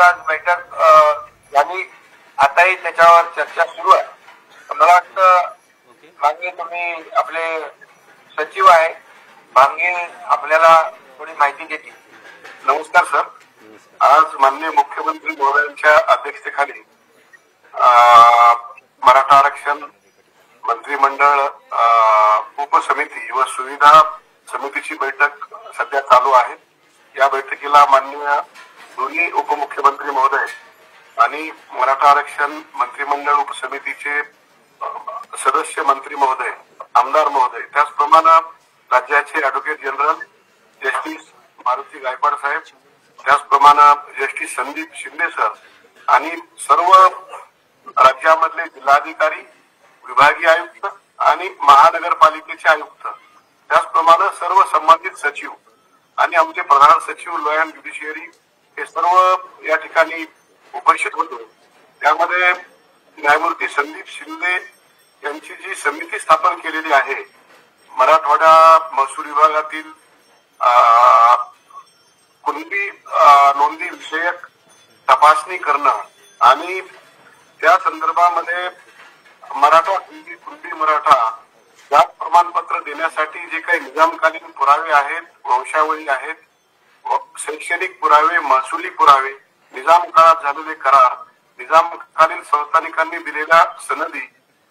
आज बैठक झाली आताही त्याच्यावर चर्चा सुरू आहे. मला वाटतं मागे तुम्ही आपले सचिव आहे भांगे आपल्याला थोडी माहिती देतील. नमस्कार सर. आज माननीय मुख्यमंत्री महोदयांच्या अध्यक्षतेखाली मराठा आरक्षण मंत्रिमंडळ उपसमिती व सुविधा समितीची बैठक सध्या चालू आहे. या बैठकीला माननीय दोन्ही उपमुख्यमंत्री महोदय आणि मराठा आरक्षण मंत्रिमंडळ उपसमितीचे सदस्य मंत्री महोदय आमदार महोदय त्याचप्रमाणे राज्याचे advocate general justice Maruti Gaikwad साहेब त्याचप्रमाणे जस्टिस संदीप शिंदे सर आणि सर्व राज्यामधले जिल्हाधिकारी विभागीय आयुक्त आणि महानगरपालिकेचे आयुक्त त्याचप्रमाणे सर्व संबंधित सचिव आणि आमचे प्रधान सचिव लॉ अँड ज्युडिशियरी हे सर्व या ठिकाणी उपस्थित होतो. त्यामध्ये न्यायमूर्ती संदीप शिंदे यांची जी समिती स्थापन केलेली आहे मराठवाडा महसूल विभागातील अं, कुणबी नोंदी विषयक तपासणी करणं आणि त्या संदर्भामध्ये मराठा हिंदी कुणबी मराठा जात प्रमाणपत्र देण्यासाठी जे काही निजामकालीन पुरावे आहेत वंशावळी आहेत शैक्षणिक पुरावे महसुली पुरावे निजाम काळात झालेले करार निजामकालीन संस्थानिकांनी दिलेल्या सनदी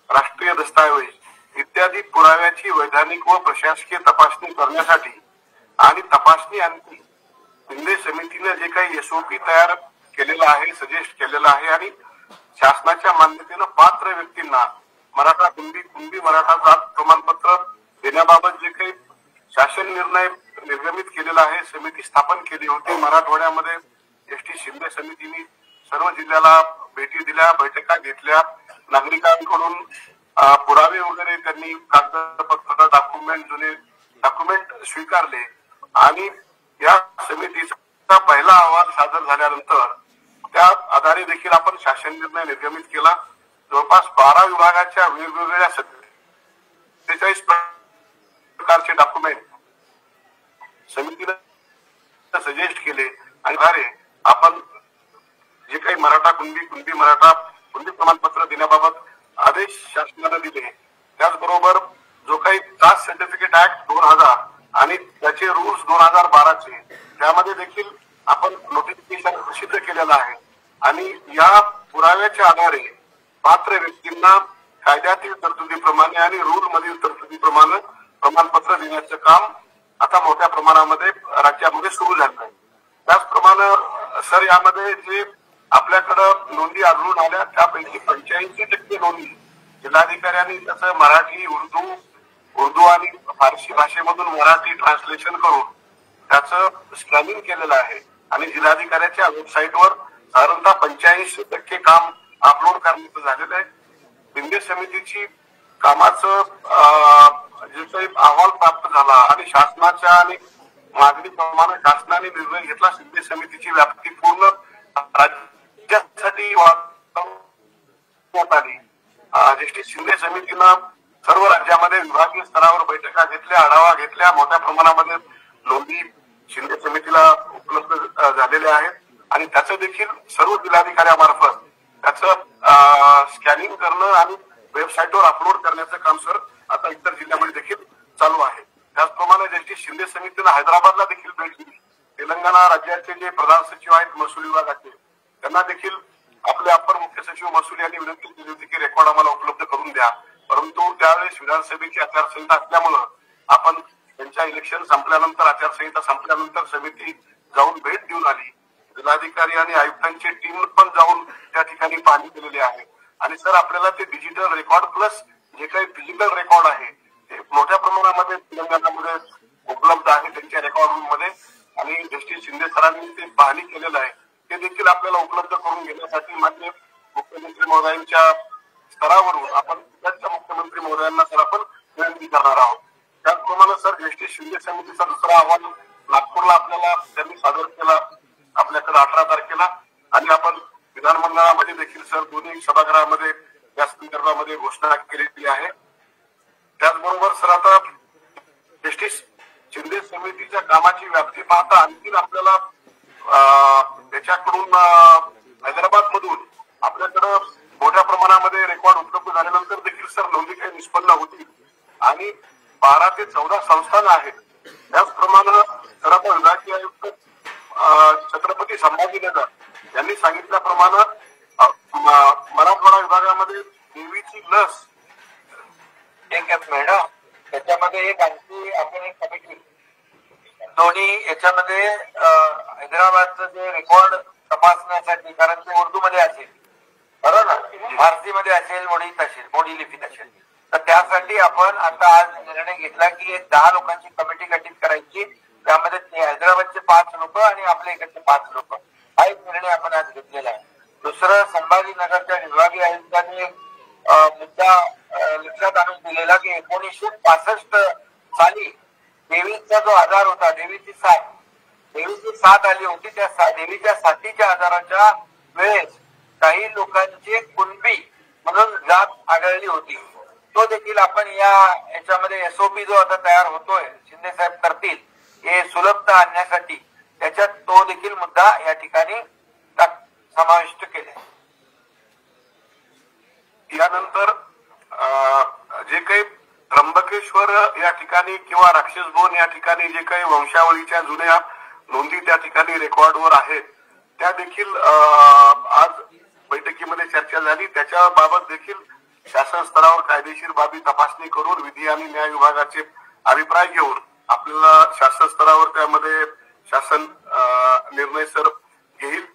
राष्ट्रीय दस्तावेज इत्यादी पुराव्याची वैधानिक व प्रशासकीय तपासणी करण्यासाठी आणि तपासणी आणखी शिंदे समितीने जे काही एसओपी तयार केलेला आहे सजेस्ट केलेला आहे आणि शासनाच्या मान्यतेनं पात्र व्यक्तींना मराठा कुंभी कुंभी मराठा जात प्रमाणपत्र देण्याबाबत जे काही शासन निर्णय निर्गमित केलेला आहे. समिती स्थापन केली होती. मराठवाड्यामध्ये एस टी शिंदे समितीने सर्व जिल्ह्याला भेटी दिल्या बैठका घेतल्या. नागरिकांकडून पुरावे वगैरे त्यांनी कागदपत्र डॉक्युमेंट जुने डॉक्युमेंट स्वीकारले. आणि या समितीचा पहिला अहवाल सादर झाल्यानंतर त्या आधारे देखील आपण शासन निर्णय निर्गमित केला. जवळपास बारा विभागाच्या वेगवेगळ्या सत्तेचाळीस प्रकारचे डॉक्युमेंट समितीला सजेस्ट केले. आणि अरे आपण जे काही मराठा कुणबी कुणबी मराठा कुणबी प्रमाणपत्र देण्याबाबत आदेश शासनानं दिले. त्याचबरोबर जो काही कास्ट सर्टिफिकेट ऍक्ट दोन हजार आणि त्याचे रूल्स दोन हजार बाराचे त्यामध्ये देखील आपण नोटिफिकेशन प्रसिद्ध केलेलं आहे. आणि या पुराव्याच्या आधारे पात्र व्यक्तींना कायद्यातील तरतुदीप्रमाणे आणि रूल मधील तरतुदीप्रमाणे प्रमाणपत्र देण्याचं काम आता मोठ्या प्रमाणामध्ये राज्यामध्ये सुरू झालं आहे. त्याचप्रमाणे सर यामध्ये जे आपल्याकडं नोंदी आढळून आल्या त्यापैकी पंच्याऐंशी टक्के नोंदी जिल्हाधिकाऱ्यांनी त्याचं मराठी उर्दू उर्दू आणि फारसी भाषेमधून मराठी ट्रान्सलेशन करून त्याचं स्कॅनिंग केलेलं आहे. आणि जिल्हाधिकाऱ्याच्या वेबसाईटवर साधारणतः पंच्याऐंशी टक्के काम अपलोड करण्याचं झालेलं आहे. बिंदे समितीची कामाचं अं, जे काही अहवाल प्राप्त झाला आणि शासनाच्या आणि मागणीप्रमाणे शासनाने निर्णय घेतला. शिंदे समितीची व्याप्ती पूर्ण राज्यासाठी आली. अं, जस्टिस शिंदे समितीनं सर्व राज्यामध्ये विभागीय स्तरावर बैठका घेतल्या आढावा घेतल्या. मोठ्या प्रमाणामध्ये नोंदी शिंदे समितीला उपलब्ध झालेल्या आहेत. आणि त्याचं देखील सर्व जिल्हाधिकाऱ्यामार्फत त्याचं स्कॅनिंग करणं आणि वेबसाईटवर अपलोड करण्याचं काम सर आता इतर जिल्ह्यामध्ये देखील चालू आहे. त्याचप्रमाणे त्यांची शिंदे समितीनं हैदराबादला देखील भेट दिली तेलंगणा राज्याचे जे प्रधान सचिव आहेत महसूल विभागाचे त्यांना देखील आपले अप्पर मुख्य सचिव महसूल यांनी विनंती केली होती की रेकॉर्ड आम्हाला उपलब्ध करून द्या. परंतु त्यावेळेस विधानसभेची आचारसंहिता असल्यामुळं आपण त्यांच्या इलेक्शन संपल्यानंतर आचारसंहिता संपल्यानंतर समिती जाऊन भेट देऊन आली. जिल्हाधिकारी आणि आयुक्तांची टीम पण जाऊन त्या ठिकाणी पाहणी केलेली आहे. आणि सर आपल्याला ते डिजिटल रेकॉर्ड प्लस जे काही फिजिकल रेकॉर्ड आहे मोठ्या प्रमाणामध्ये तेलंगणामध्ये उपलब्ध आहे त्यांच्या रेकॉर्ड रूममध्ये. आणि जस्टिस शिंदे सरांनी ते पाहणी केलेलं आहे. ते देखील आपल्याला उपलब्ध करून घेण्यासाठी मान्य मुख्यमंत्री महोदयांच्या स्तरावरून आपण राज्याच्या मुख्यमंत्री महोदयांना सर आपण विनंती करणार आहोत. त्याचप्रमाणे सर जस्टिस शिंदे समितीचा दुसरा अहवाल नागपूरला आपल्याला त्यांनी सादर केला आपल्याकडे अठरा तारखेला. आणि आपण विधानमंडळामध्ये देखील सर दोन्ही सभागृहामध्ये या संदर्भामध्ये घोषणा केलेली आहे. सर आता जस्टिस शिंदे समितीच्या कामाची व्याप्ती पाहता आणखीन आपल्याला त्याच्याकडून हैदराबाद मधून आपल्याकडं मोठ्या प्रमाणामध्ये रेकॉर्ड उपलब्ध झाल्यानंतर देखील सर नोंदी काही निष्पन्न होती. आणि बारा ते चौदा संस्थानं आहेत. त्याचप्रमाणे सर आपण विभागीय आयुक्त छत्रपती संभाजीनगर यांनी सांगितल्याप्रमाणे मराठवाडा विभागामध्ये देवीची लस एक मॅडम याच्यामध्ये एक आणखी आपण एक कमिटी दोन्ही याच्यामध्ये हैदराबादचं जे रेकॉर्ड तपासण्यासाठी कारण ते उर्दू मध्ये असेल. बरोबर ना? फारसीमध्ये असेल मोडीत असेल मोडी लिपीत असेल. तर त्यासाठी आपण आता आज निर्णय घेतला की एक दहा लोकांची कमिटी गठीत करायची. त्यामध्ये ते हैदराबादचे पाच लोक आणि आपल्या इकडचे पाच लोक. हा एक निर्णय आपण आज घेतलेला आहे. दुसरं संभाजीनगरच्या विभागीय आयुक्तांनी एक मुद्दा लक्षात आणून दिलेला की एकोणीसशे पासष्ट साली देवीचा जो आजार होता देवीची साथ देवीची साथ आली होती त्या देवीच्या साथीच्या आजाराच्या वेळेस काही लोकांची कुणबी म्हणून जात आढळली होती. तो देखील आपण या याच्यामध्ये एसओपी जो आता तयार होतोय शिंदे साहेब करतील हे सुलभता आणण्यासाठी त्याच्यात तो देखील मुद्दा या ठिकाणी समाविष्ट केला. यानंतर जे काही त्र्यंबकेश्वर या ठिकाणी किंवा राक्षस या ठिकाणी जे काही वंशावळीच्या जुन्या नोंदी त्या ठिकाणी रेकॉर्डवर आहेत त्या देखील आज बैठकीमध्ये चर्चा झाली. त्याच्याबाबत देखील शासन स्तरावर कायदेशीर बाबी तपासणी करून विधी आणि न्याय विभागाचे अभिप्राय घेऊन आपल्याला शासन स्तरावर त्यामध्ये शासन निर्णय सर घेईल.